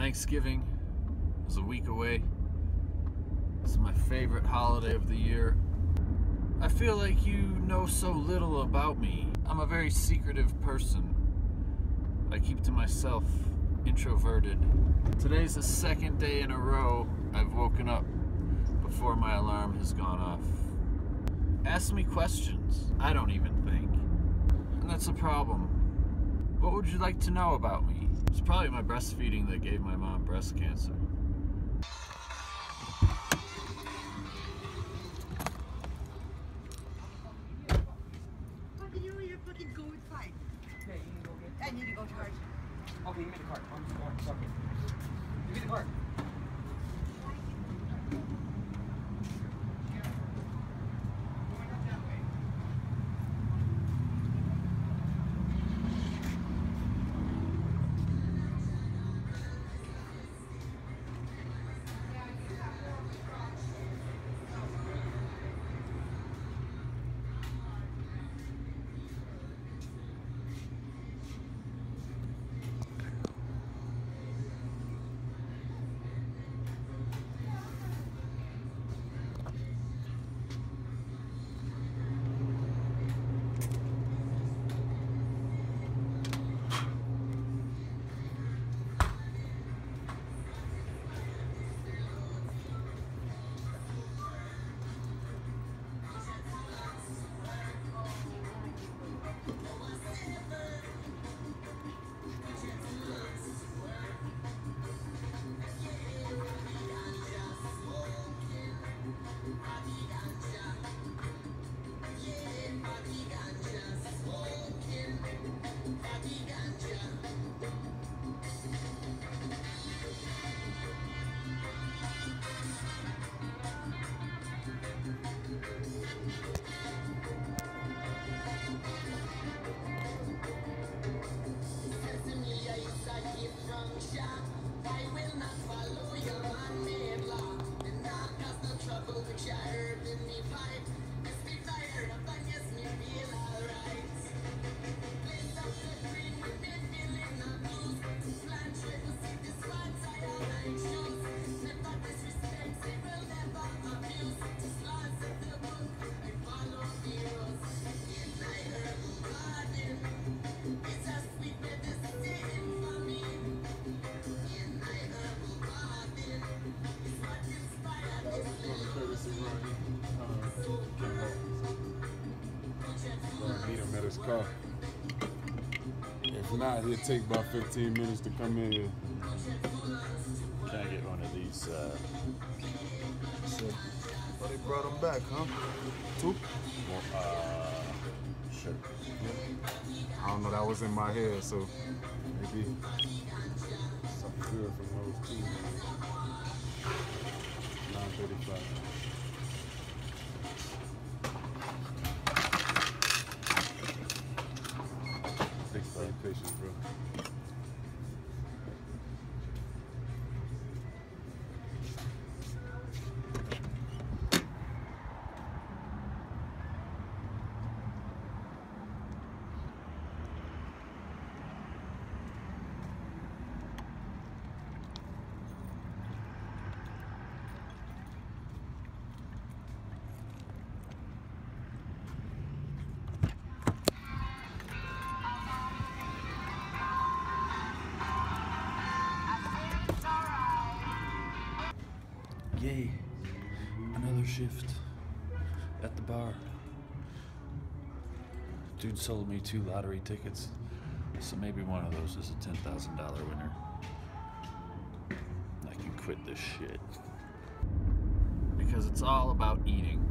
Thanksgiving is a week away. It's my favorite holiday of the year. I feel like you know so little about me. I'm a very secretive person. I keep to myself, introverted. Today's the second day in a row I've woken up before my alarm has gone off. Ask me questions. I don't even think. And that's a problem. What would you like to know about me? It's probably my breastfeeding that gave my mom breast cancer. Fucking you know you're fucking go inside. Okay, you need to go get. I need to go charge. Okay, give me the card. I'm just going. Suck it. Give me the card. Car. If not, he'll take about 15 minutes to come in here. Can I get one of these? Uh, So, they brought them back, huh? Two? uh, sure. I don't know, that was in my head, so maybe something good from those two. 935. Yay. Another shift at the bar. Dude sold me two lottery tickets, so maybe one of those is a $10,000 winner. I can quit this shit. Because it's all about eating.